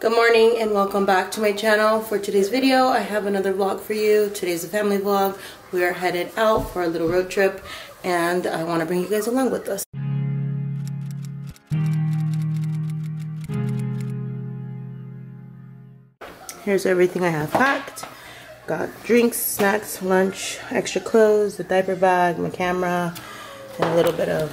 Good morning and welcome back to my channel. For today's video, I have another vlog for you. Today's a family vlog. We are headed out for a little road trip and I want to bring you guys along with us. Here's everything I have packed. Got drinks, snacks, lunch, extra clothes, a diaper bag, my camera, and a little bit of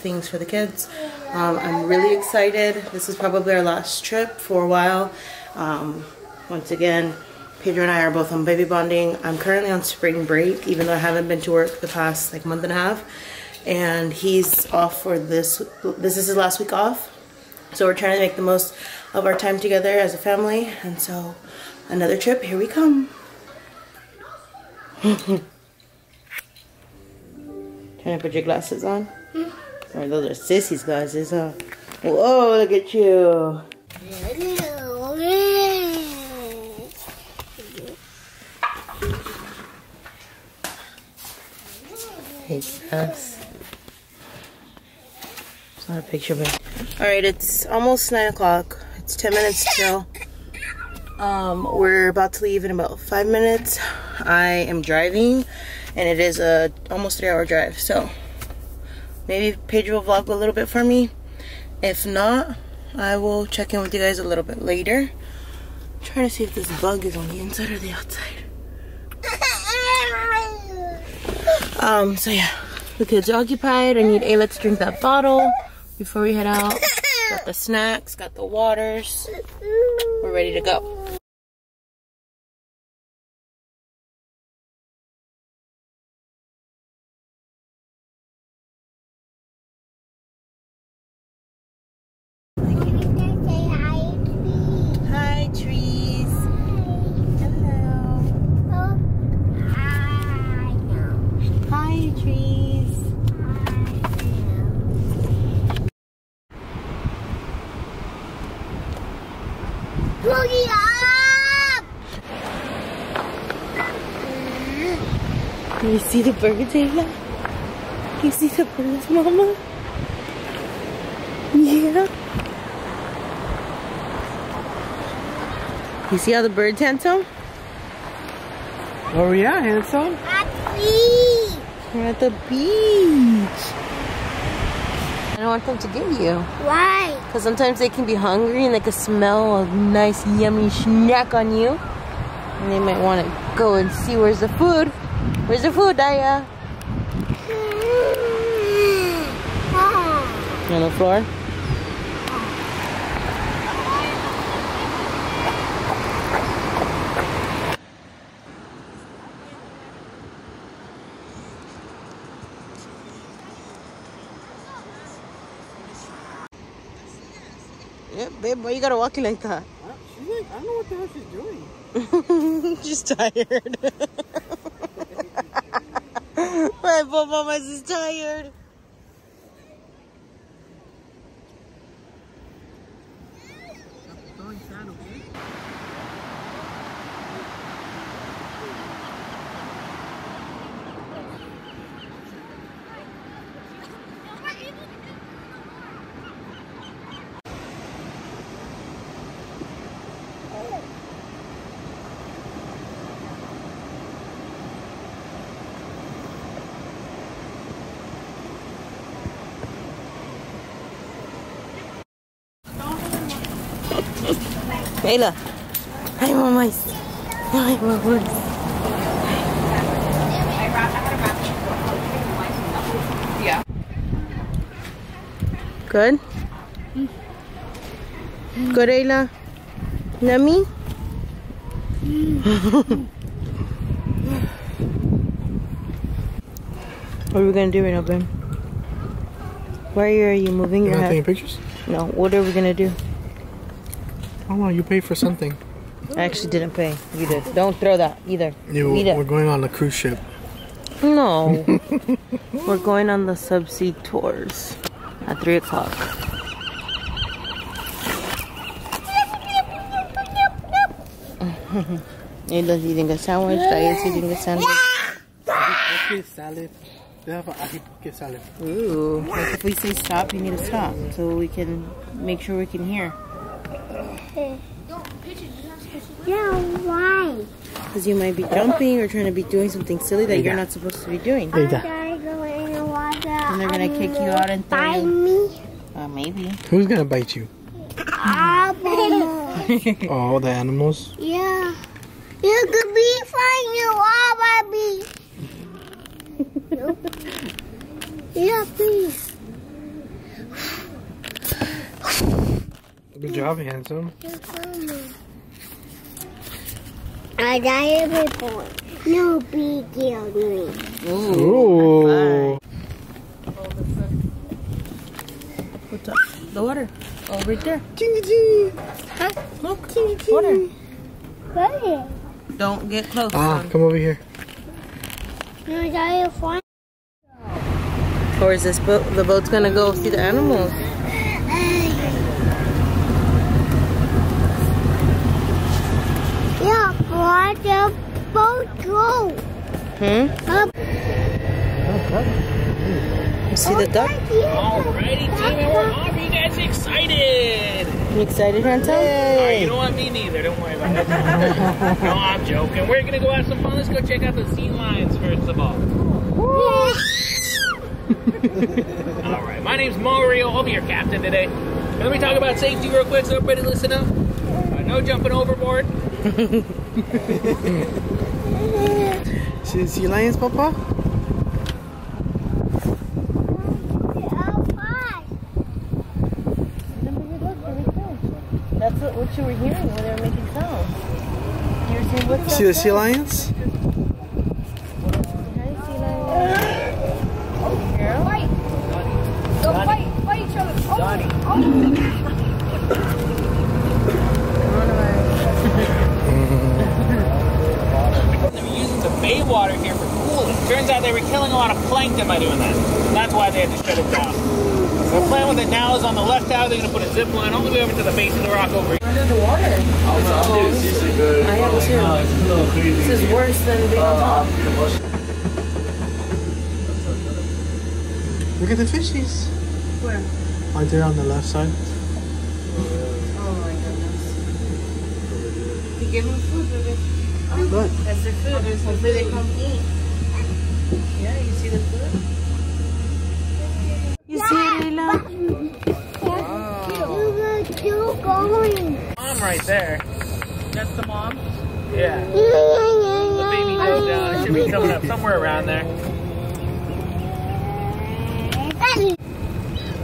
things for the kids. Um, I'm really excited. This is probably our last trip for a while. Um, once again, Pedro and I are both on baby bonding. I'm currently on spring break, even though I haven't been to work the past like month and a half. And he's off for this, this is his last week off. So we're trying to make the most of our time together as a family. And so another trip, here we come. Trying to put your glasses on? Or those are Sissy's glasses, huh? Whoa, look at you. Hey, us. It's not a picture, but. Alright, it's almost 9 o'clock. It's 10 minutes till. Um, we're about to leave in about 5 minutes. I am driving, and it is a almost 3 hour drive, so maybe Pedro will vlog a little bit for me. If not, I will check in with you guys a little bit later. I'm trying to see if this bug is on the inside or the outside. Um, so yeah, the kids are occupied. I need Ayla to drink that bottle before we head out. Got the snacks, got the waters. We're ready to go. You see the birds, Ayla? You see the birds, Mama? Yeah. You see all the birds, Handsome? Oh yeah, Handsome? At the beach. We're at the beach. I don't want them to get you. Why? Because sometimes they can be hungry and they can smell a nice yummy snack on you. And they might want to go and see where's the food. Where's the food, Daya? On the floor? Yep, babe, why you gotta walk it like that? She's like, I don't know what the hell she's doing. She's tired. My poor mama's is tired. Ayla. Hi, mamas. Hi, mamas. Yeah. Good? Good, Ayla? Yummy? what are we gonna do right now, Ben? Why are you moving You're your not head? taking pictures? No, what are we gonna do? Oh no, you paid for something. I actually didn't pay. You did. Don't throw that either. You, Eat we're going on a cruise ship. No. We're going on the subsea tours at 3 o'clock. Ayla's eating a sandwich. Diane's eating a sandwich. Salad. They have a ahi poke salad. Ooh. Like if we say stop, you need to stop so we can make sure we can hear. Yeah, why? Because you might be jumping or trying to be doing something silly that you you're not supposed to be doing. There you go. I go in the water. And they're gonna kick you out and throw Bite you. me. Uh, maybe. Who's gonna bite you? Apple. Oh, the animals. yeah. You could be fine, you are, baby. yeah, please. Good job, handsome. I died before. No big deal, me. Ooh. What's up? The water. Oh, right there. Huh? Look. Water. Where? Don't get close. Ah, son. come over here. No, I died fine. Or is this boat? The boat's gonna go see the animals. Yeah, why the boat go? Hmm. Up. You see the duck? Alrighty, team, and we're off. You guys excited? You excited, Hansel? Uh, you know what? Me neither. Don't worry about it. no, I'm joking. We're gonna go have some fun. Let's go check out the sea lions first of all. All right. My name's Mario. I'll be your captain today. And let me talk about safety real quick, so everybody listen up. Uh, no jumping overboard. See the sea lions, Papa? That's what, what you were hearing when they were making sound. You were saying, what's See the sea lions? They were using the bay water here for cooling. Turns out they were killing a lot of plankton doing that. That's why they had to shut it down. The plan with it now is on the left tower, they're going to put a zip line all the way over to the base of the rock over here. Under the water. I have too. This is worse than being on top. Look at the fishies. Where? Right there on the left side. Oh my goodness. You give them food, baby. Look. That's their food. Hopefully they come eat. Yeah, you see the food? You see it, Leila? You going? Mom right there. That's the mom? Yeah. The baby goes down. It should be coming up somewhere around there.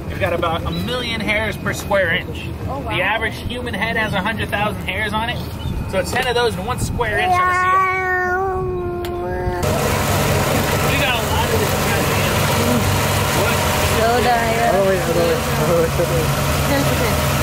We've got about a million hairs per square inch. Oh, wow. The average human head has 100,000 hairs on it. So it's 10 of those in one square inch of the seal. We got a lot of different kinds of animals. What?